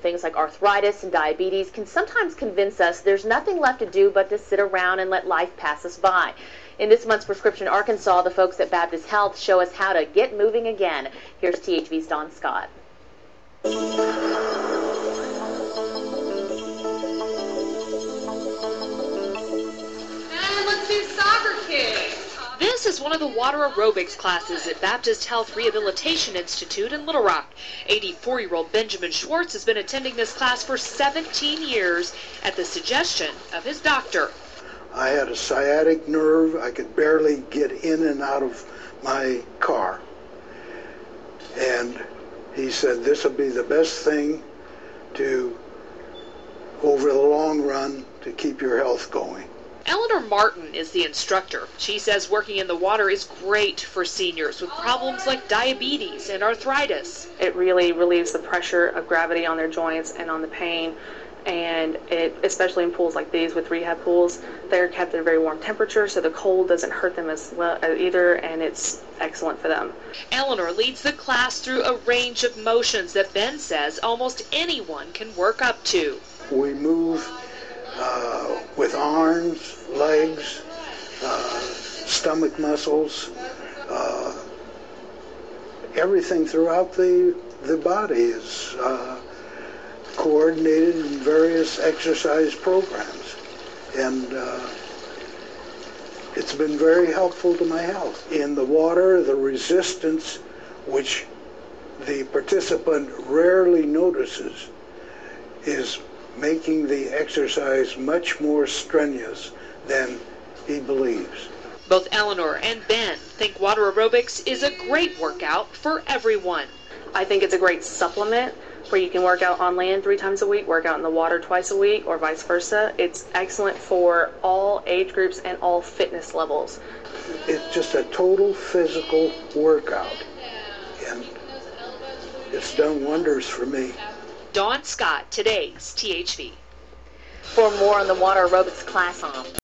Things like arthritis and diabetes can sometimes convince us there's nothing left to do but to sit around and let life pass us by. In this month's Prescription Arkansas, the folks at Baptist Health show us how to get moving again. Here's THV's Don Scott. This is one of the water aerobics classes at Baptist Health Rehabilitation Institute in Little Rock. 84-year-old Benjamin Schwartz has been attending this class for 17 years at the suggestion of his doctor. I had a sciatic nerve. I could barely get in and out of my car. And he said this will be the best thing to, over the long run, to keep your health going. Eleanor Martin is the instructor. She says working in the water is great for seniors with problems like diabetes and arthritis. It really relieves the pressure of gravity on their joints and on the pain. And it, especially in pools like these with rehab pools, they're kept at a very warm temperature, so the cold doesn't hurt them as well uh, either, and it's excellent for them. Eleanor leads the class through a range of motions that Ben says almost anyone can work up to. We move uh, with arms, legs, uh, stomach muscles, uh, everything throughout the, the body is uh, coordinated in various exercise programs. And uh, it's been very helpful to my health. In the water, the resistance, which the participant rarely notices, is making the exercise much more strenuous than he believes. Both Eleanor and Ben think water aerobics is a great workout for everyone. I think it's a great supplement where you can work out on land three times a week, work out in the water twice a week, or vice versa. It's excellent for all age groups and all fitness levels. It's just a total physical workout, and it's done wonders for me. Dawn Scott, today's THV. For more on the water aerobics class on